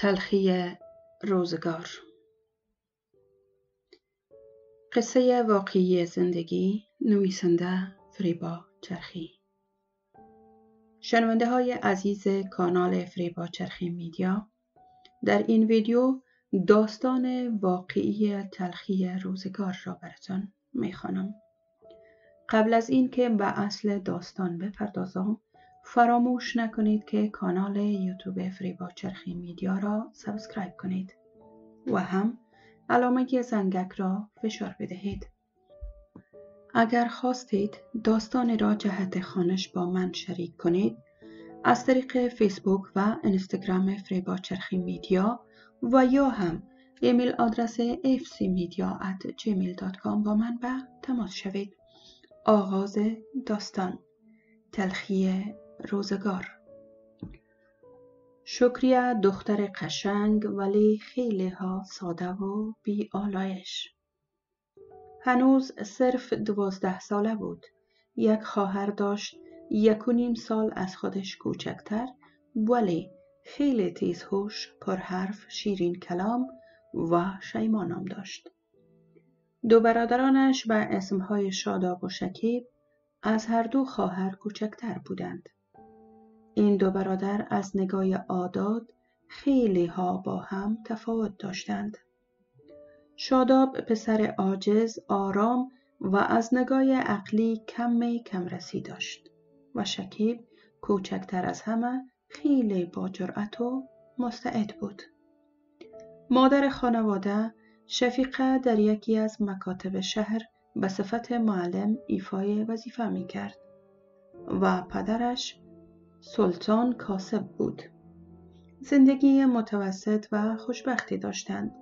تلخی روزگار. قصه واقعی زندگی نویسنده فریبا چرخی. شنونده های عزیز کانال فریبا چرخی میدیا در این ویدیو داستان واقعی تلخی روزگار را براتان می‌خوانم. قبل از اینکه به اصل داستان بپردازم فراموش نکنید که کانال یوتیوب فریبا چرخی میدیا را subscribe کنید و هم علامه زنگک را فشار بدهید. اگر خواستید داستان را جهت خوانش با من شریک کنید از طریق فیسبوک و اینستاگرام فریبا چرخی میدیا و یا هم ایمیل آدرس fcmedia@gmail.com با من به تماس شوید. آغاز داستان تلخی روزگار شکریه دختر قشنگ ولی خیلی ها ساده و بی آلایش. هنوز صرف دوازده ساله بود. یک خواهر داشت یک و نیم سال از خودش کوچکتر ولی خیلی تیز هوش، پرحرف، شیرین کلام و شیمانام داشت. دو برادرانش به اسمهای شاداب و شکیب از هر دو خواهر کوچکتر بودند. این دو برادر از نگاه عادات خیلی ها با هم تفاوت داشتند. شاداب پسر عاجز، آرام و از نگاه عقلی کم کم رسی داشت و شکیب کوچکتر از همه خیلی با جرأت و مستعد بود. مادر خانواده شفیقه در یکی از مکاتب شهر به صفت معلم ایفای وظیفه می کرد و پدرش سلطان کاسب بود. زندگی متوسط و خوشبختی داشتند.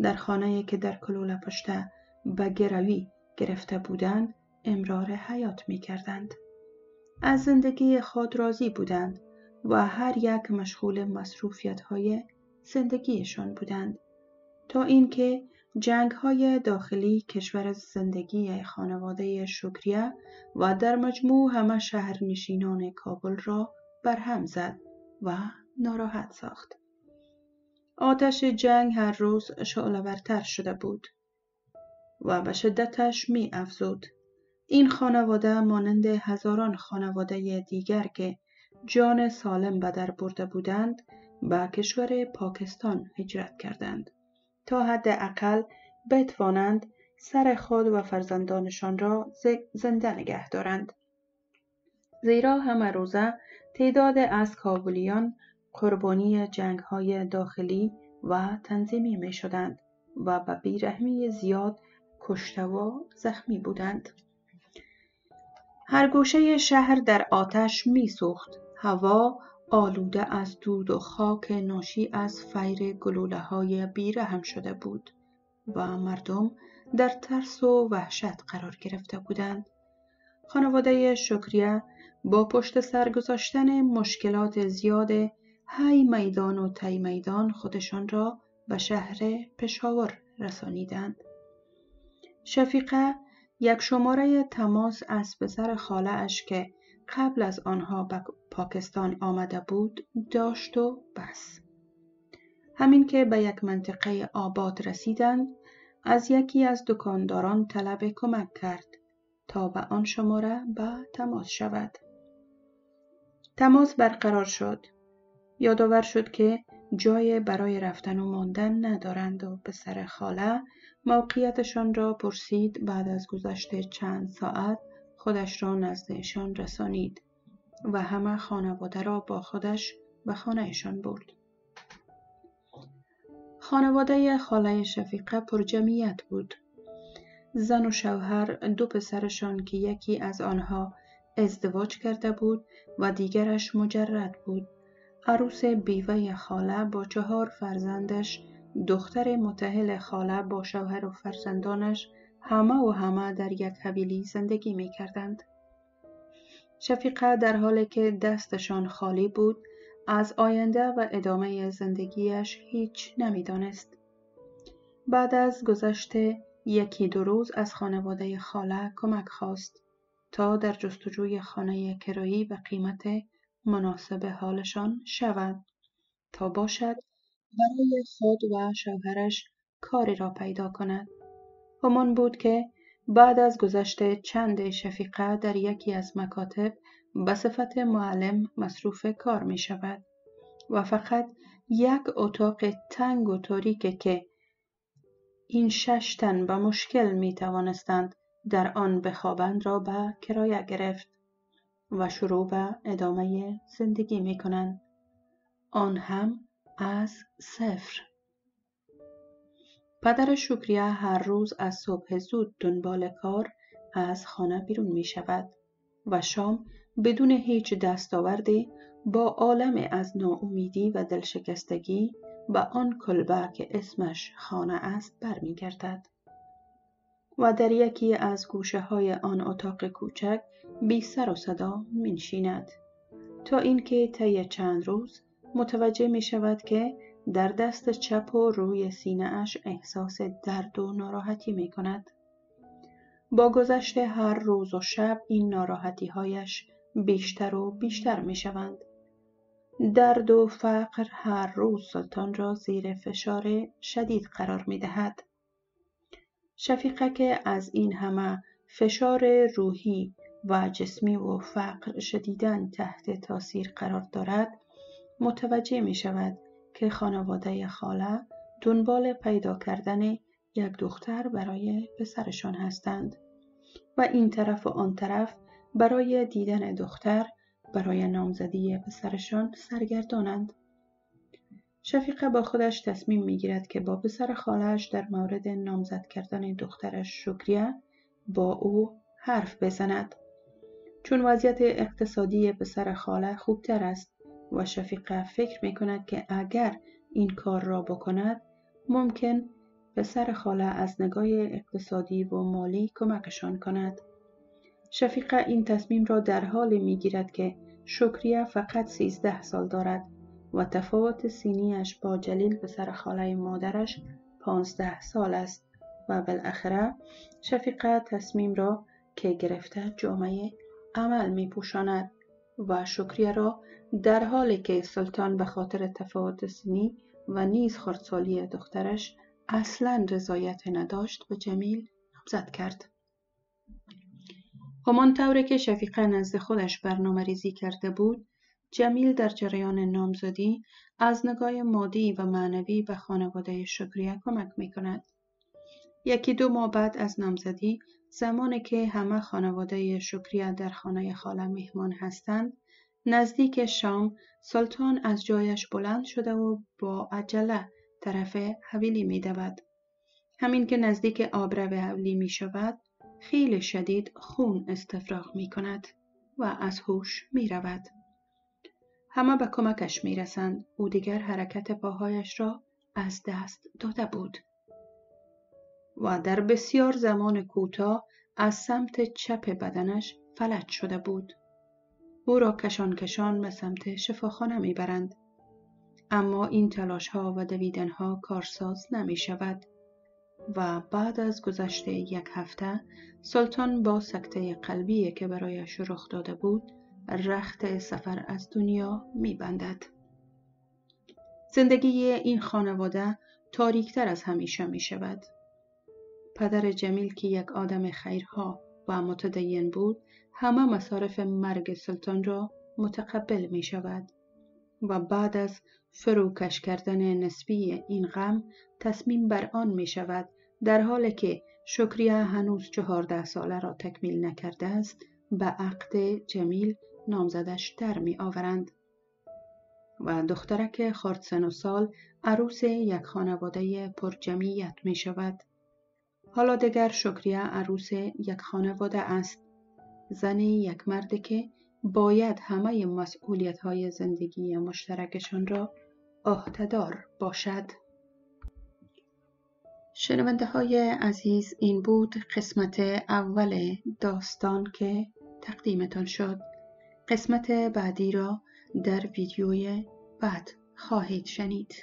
در خانه که در کلوله پشته به گروی گرفته بودند امرار حیات می کردند. از زندگی خود راضی بودند و هر یک مشغول مصروفیت های زندگیشان بودند تا اینکه جنگ های داخلی کشور زندگی خانواده شکریه و در مجموع همه شهر نشینان کابل را برهم زد و ناراحت ساخت. آتش جنگ هر روز شعلورتر شده بود و به شدتش می افزود. این خانواده مانند هزاران خانواده دیگر که جان سالم به در برده بودند به کشور پاکستان هجرت کردند. تا حداقل بتوانند سر خود و فرزندانشان را زنده نگه دارند. زیرا همه روزه تعداد از کابلیان قربانی جنگ های داخلی و تنظیمی می شدند و به بیرحمی زیاد کشته و زخمی بودند. هر گوشه شهر در آتش می سوخت. هوا آلوده از دود و خاک ناشی از فیر گلوله های بیرحم شده بود و مردم در ترس و وحشت قرار گرفته بودند. خانواده شکریه با پشت سر گذاشتن مشکلات زیاد های میدان و تی میدان خودشان را به شهر پشاور رسانیدند. شفیقه یک شماره تماس از پسر خاله اش که قبل از آنها به پاکستان آمده بود داشت و بس. همین که به یک منطقه آباد رسیدند از یکی از دکانداران طلب کمک کرد تا به آن شماره به تماس شود. تماس برقرار شد. یادآور شد که جای برای رفتن و ماندن ندارند و به سر خاله موقعیتشان را پرسید بعد از گذشته چند ساعت خودش را نزدشان رسانید و همه خانواده را با خودش به خانهشان برد. خانواده خاله شفیقه پر جمعیت بود. زن و شوهر دو پسرشان که یکی از آنها ازدواج کرده بود و دیگرش مجرد بود. عروس بیوه خاله با چهار فرزندش دختر متحل خاله با شوهر و فرزندانش همه و همه در یک حویلی زندگی می کردند. شفیقه در حالی که دستشان خالی بود از آینده و ادامه زندگیش هیچ نمی‌دانست. بعد از گذشته یکی دو روز از خانواده خاله کمک خواست تا در جستجوی خانه کرایی به قیمت مناسب حالشان شود تا باشد برای خود و شوهرش کاری را پیدا کند همان بود که بعد از گذشت چند شفیقه در یکی از مکاتب به صفت معلم مصروف کار می شود و فقط یک اتاق تنگ و تاریک که این شش تن به مشکل می توانستند در آن بخوابند را به کرایه گرفت و شروع به ادامه زندگی می کنند. آن هم از صفر. پدر شکریه هر روز از صبح زود دنبال کار از خانه بیرون می شود و شام بدون هیچ دستاوردی با عالم از ناامیدی و دلشکستگی و آن کلبه که اسمش خانه است برمیگردد. و در یکی از گوشه های آن اتاق کوچک بی سر و صدا منشیند تا اینکه طی چند روز متوجه می شود که در دست چپ و روی سینه اش احساس درد و ناراحتی می کند. با گذشت هر روز و شب این ناراحتی هایش بیشتر و بیشتر می شوند. درد و فقر هر روز سلطان را زیر فشار شدید قرار می دهد. شفیقه که از این همه فشار روحی و جسمی و فقر شدیدن تحت تاثیر قرار دارد متوجه می شود که خانواده خاله دنبال پیدا کردن یک دختر برای پسرشان هستند و این طرف و آن طرف برای دیدن دختر برای نامزدی پسرشان سرگردانند. شفیقه با خودش تصمیم می‌گیرد که با پسر خالش در مورد نامزد کردن دخترش شکریه با او حرف بزند. چون وضعیت اقتصادی پسر خاله خوبتر است و شفیقه فکر می کند که اگر این کار را بکند ممکن پسر خاله از نگاه اقتصادی و مالی کمکشان کند. شفیقه این تصمیم را در حالی می گیرد که شکریه فقط سیزده سال دارد و تفاوت سینیش با جلیل پسر خاله مادرش پانزده سال است و بالاخره شفیقه تصمیم را که گرفته جامعه عمل می پوشاند و شکریه را در حالی که سلطان به خاطر تفاوت سنی و نیز خردسالی دخترش اصلا رضایت نداشت و جمیل نامزد کرد. همان طوری که شفیقه نزد خودش برنامه ریزی کرده بود جمیل در جریان نامزدی از نگاه مادی و معنوی به خانواده شکریه کمک می کند. یکی دو ماه بعد از نامزدی زمانی که همه خانواده شکریه در خانه خاله مهمان هستند نزدیک شام سلطان از جایش بلند شده و با عجله طرف حویلی می دود. همین که نزدیک آبرو حویلی می شود خیلی شدید خون استفراغ می کند و از هوش می رود. همه به کمکش می رسند. او دیگر حرکت پاهایش را از دست داده بود. و در بسیار زمان کوتاه از سمت چپ بدنش فلج شده بود. او را کشان کشان به سمت شفاخانه می برند. اما این تلاش ها و دویدن ها کارساز نمی شود و بعد از گذشته یک هفته سلطان با سکته قلبی که برایش رخ داده بود رخت سفر از دنیا می بندد. زندگی این خانواده تاریکتر از همیشه می شود. پدر جمیل که یک آدم خیرها و متدین بود همه مصارف مرگ سلطان را متقبل می شود و بعد از فروکش کردن نسبی این غم تصمیم بر آن می شود در حالی که شکریه هنوز چهارده ساله را تکمیل نکرده است به عقد جمیل نامزدش در می آورند و دخترک خارد سن و سال عروس یک خانواده پرجمعیت می شود. حالا دیگر شکریه عروس یک خانواده است. زنی یک مرد که باید همه مسئولیت های زندگی مشترکشان را عهدهدار باشد. شنونده های عزیز این بود قسمت اول داستان که تقدیمتان شد. قسمت بعدی را در ویدیوی بعد خواهید شنید.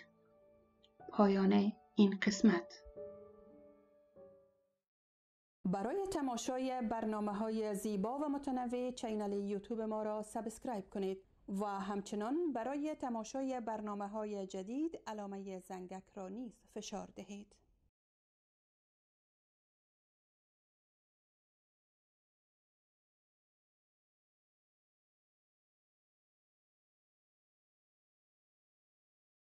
پایان این قسمت برای تماشای برنامه های زیبا و متنوع channel یوتیوب ما را subscribe کنید و همچنان برای تماشای برنامه های جدید علامه زنگک را نیز فشار دهید.